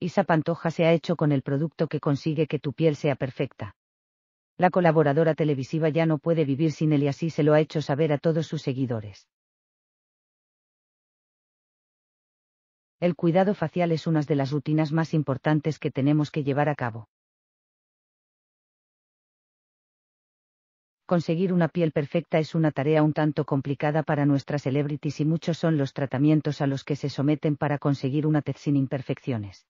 Isa Pantoja se ha hecho con el producto que consigue que tu piel sea perfecta. La colaboradora televisiva ya no puede vivir sin él y así se lo ha hecho saber a todos sus seguidores. El cuidado facial es una de las rutinas más importantes que tenemos que llevar a cabo. Conseguir una piel perfecta es una tarea un tanto complicada para nuestras celebrities y muchos son los tratamientos a los que se someten para conseguir una tez sin imperfecciones.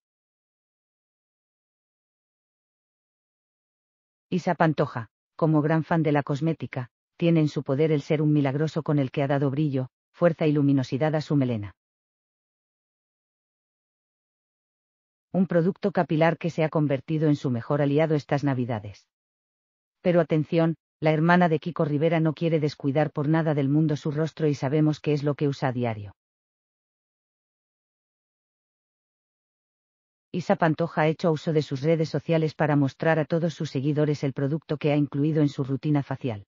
Isa Pantoja, como gran fan de la cosmética, tiene en su poder el ser un milagroso con el que ha dado brillo, fuerza y luminosidad a su melena. Un producto capilar que se ha convertido en su mejor aliado estas navidades. Pero atención, la hermana de Kiko Rivera no quiere descuidar por nada del mundo su rostro y sabemos qué es lo que usa a diario. Isa Pantoja ha hecho uso de sus redes sociales para mostrar a todos sus seguidores el producto que ha incluido en su rutina facial.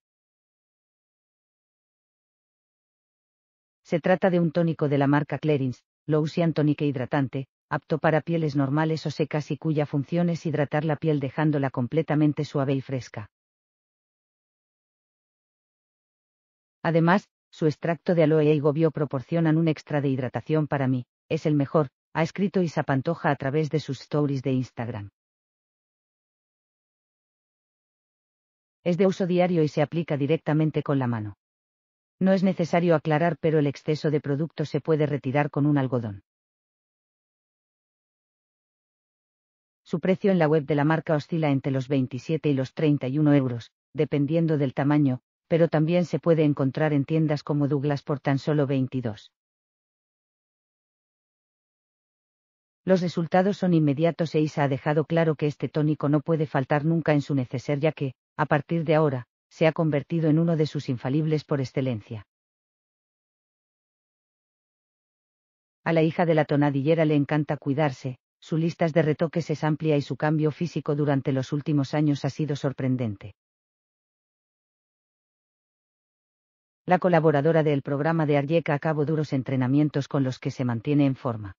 Se trata de un tónico de la marca Clarins, Lousian Tónica Hidratante, apto para pieles normales o secas y cuya función es hidratar la piel dejándola completamente suave y fresca. Además, su extracto de aloe y gobio proporcionan un extra de hidratación para mí, es el mejor, ha escrito Isa Pantoja a través de sus stories de Instagram. Es de uso diario y se aplica directamente con la mano. No es necesario aclarar pero el exceso de producto se puede retirar con un algodón. Su precio en la web de la marca oscila entre los 27 y los 31 euros, dependiendo del tamaño, pero también se puede encontrar en tiendas como Douglas por tan solo 22. Los resultados son inmediatos e Isa ha dejado claro que este tónico no puede faltar nunca en su neceser ya que, a partir de ahora, se ha convertido en uno de sus infalibles por excelencia. A la hija de la tonadillera le encanta cuidarse, su listas de retoques es amplia y su cambio físico durante los últimos años ha sido sorprendente. La colaboradora del programa de Arjeca a cabo duros entrenamientos con los que se mantiene en forma.